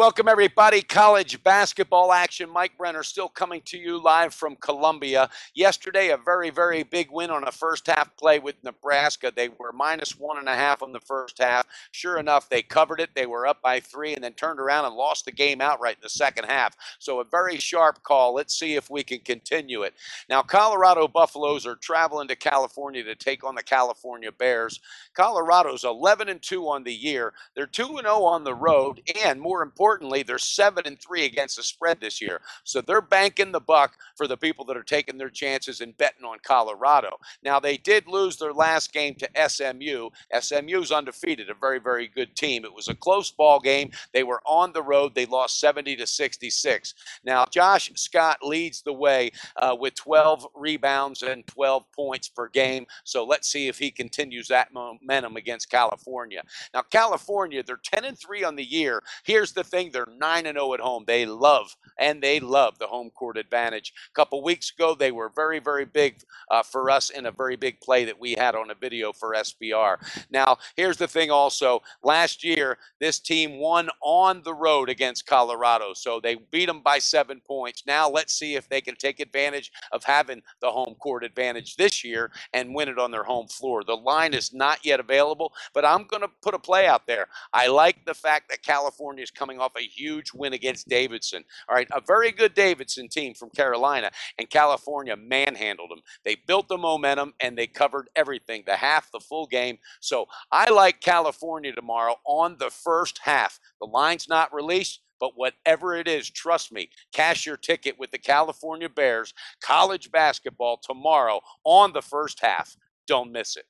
Welcome, everybody. College basketball action. Mike Brenner still coming to you live from Columbia. Yesterday, a very, very big win on a first half play with Nebraska. They were minus one and a half on the first half. Sure enough, they covered it. They were up by three and then turned around and lost the game outright in the second half. So, a very sharp call. Let's see if we can continue it. Now, Colorado Buffaloes are traveling to California to take on the California Bears. Colorado's 11 and 2 on the year. They're 2 and 0 on the road, and more importantly, importantly, they're seven and three against the spread this year. So they're banking the buck for the people that are taking their chances and betting on Colorado. Now they did lose their last game to SMU. SMU's undefeated, a very, very good team. It was a close ball game. They were on the road. They lost 70 to 66. Now Josh Scott leads the way uh, with 12 rebounds and 12 points per game. So let's see if he continues that momentum against California. Now California, they're 10 and 3 on the year. Here's the thing thing. They're 9 and 0 at home. They love and they love the home court advantage. A couple weeks ago, they were very, very big uh, for us in a very big play that we had on a video for SBR. Now, here's the thing also. Last year, this team won on the road against Colorado. So they beat them by seven points. Now, let's see if they can take advantage of having the home court advantage this year and win it on their home floor. The line is not yet available, but I'm going to put a play out there. I like the fact that California is coming off off a huge win against Davidson. All right, a very good Davidson team from Carolina, and California manhandled them. They built the momentum and they covered everything the half, the full game. So I like California tomorrow on the first half. The line's not released. But whatever it is, trust me, cash your ticket with the California Bears college basketball tomorrow on the first half. Don't miss it.